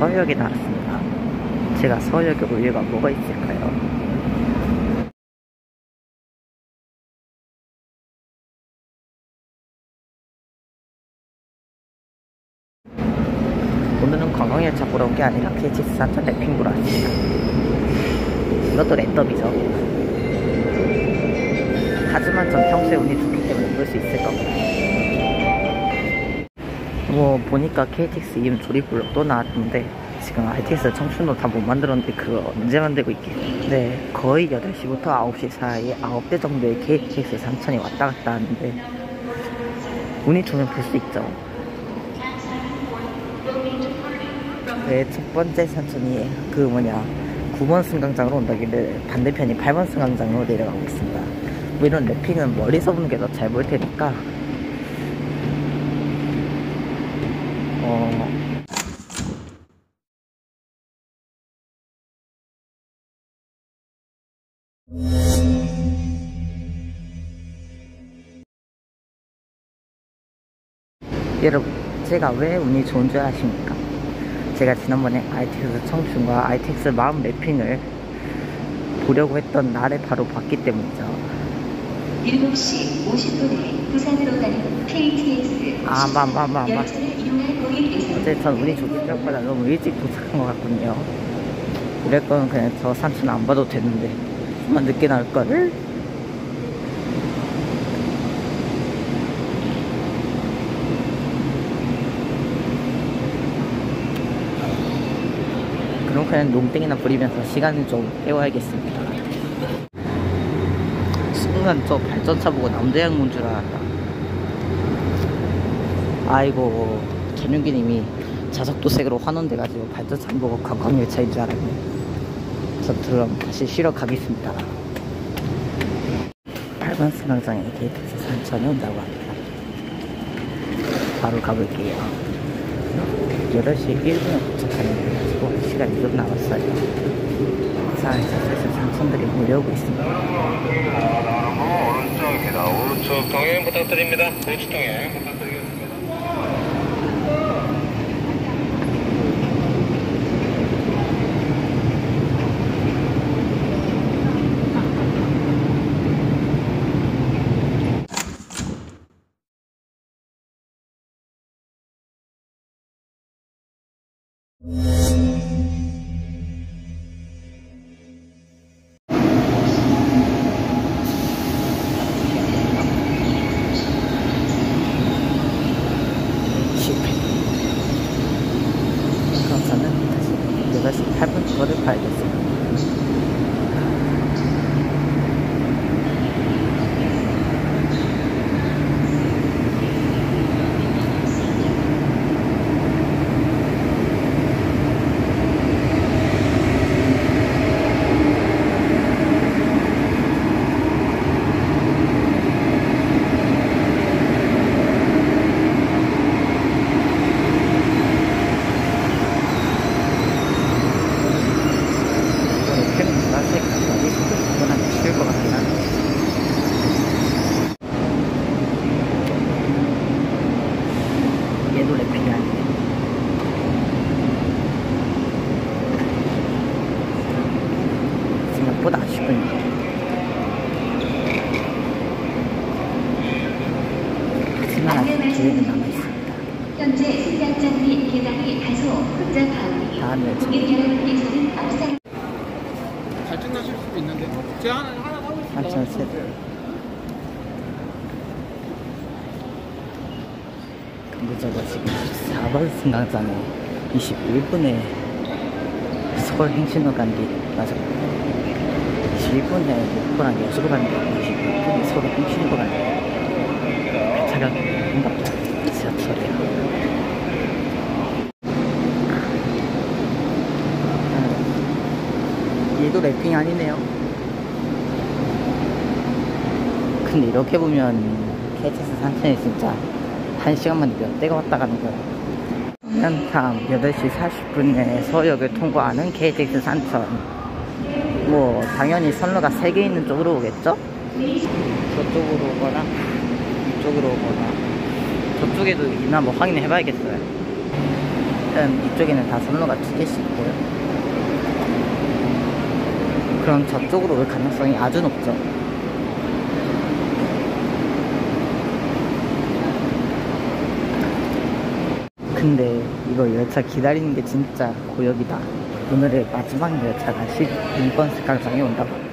서울역에 나왔습니다. 제가 서울역에 올 이유가 뭐가 있을까요? 오늘은 관광열차 보러 온 게 아니라 KTX 산천 랩핑 보러 왔습니다. 이것도 랜덤이죠. 하지만 전 평소에 운이 좋기 때문에 볼 수 있을 겁니다. 뭐 보니까 KTX 이름 조립블록 또 나왔는데 지금 RTX 청춘도 다못 만들었는데 그거 언제 만들고 있겠어요 네. 거의 8시부터 9시 사이에 9대 정도의 KTX 3000이 왔다 갔다 하는데 운이 좋으면 볼 수 있죠. 네, 첫 번째 산천이 그 뭐냐 9번 승강장으로 온다길래 반대편이 8번 승강장으로 내려가고 있습니다. 뭐 이런 랩핑은 멀리서 보는 게 더 잘 보일 테니까 어... 여러분, 제가 왜 운이 좋은 줄 아십니까? 제가 지난번에 ITX 청춘과 ITX 마음 랩핑을 보려고 했던 날에 바로 봤기 때문이죠. 7시 50분에 부산으로 가는 KTX 아, 마, 마, 마, 마. 열차를 이용할 고객께서는 어제 전 운이 좋기 생각보다 너무 일찍 도착한 것 같군요. 이럴 거면 그냥 저 산천 안 봐도 되는데, 좀만 늦게 나올 거를. 그럼 그냥 농땡이나 부리면서 시간을 좀 때워야겠습니다. 순간 저 발전차 보고 남대양 온줄 알았다. 아이고 전용기님이 자석도색으로 환원돼가지고 발전차 안 보고 관광열 차인 줄 알았네. 저 그럼 다시 쉬러 가겠습니다. 8번 승강장에 게이트에서 산천이 온다고 합니다. 바로 가볼게요. 8시 1분에 도착하는 데 가지고 시간이 좀 남았어요. 부산에서 슬슬 산천들이 몰려오고 있습니다. 오른쪽입니다. 오른쪽 동행 부탁드립니다. 우측 동행 부탁드리겠습니다. 실패. 그럼 저는 다시 8시 8분 그거를 봐야겠어요. 이거는 펜 문화색 가격이 조금 하면 쉬울 것 같긴 하네. 얘도 랩핑이 아니네. 생각보다 아쉽군요. 하지만 아직 기회는 남아있습니다. 현재 승강장 및 계단이 다소 다음 열차. 고객 여러분께서는 앞상 갈증 나실 수도 있는데 제가 하나 하나 하고 있습니다. 근데 저거 지금 4번 승강장에 21분에 서울 행신호 간뒤 맞아 21분에 목포랑 여수로 가는 게 21분에 서울 행신호 가는 게 차량 응답자 지하철이야 아, 얘도 랩핑 아니네요 근데 이렇게 보면 KTX 산천이 진짜 한 시간만 몇 대가 왔다 가는 거야. 현탐 8시 40분에 서역을 통과하는 KTX 산천. 뭐 당연히 선로가 3개 있는 쪽으로 오겠죠? 저쪽으로 오거나 이쪽으로 오거나 저쪽에도 있나 뭐 확인해 봐야겠어요. 음, 이쪽에는 다 선로가 두 개씩 있고요. 그럼 저쪽으로 올 가능성이 아주 높죠. 근데 이거 열차 기다리는 게 진짜 고역이다. 오늘의 마지막 열차가 12번 색깔방에 온다고 합니다.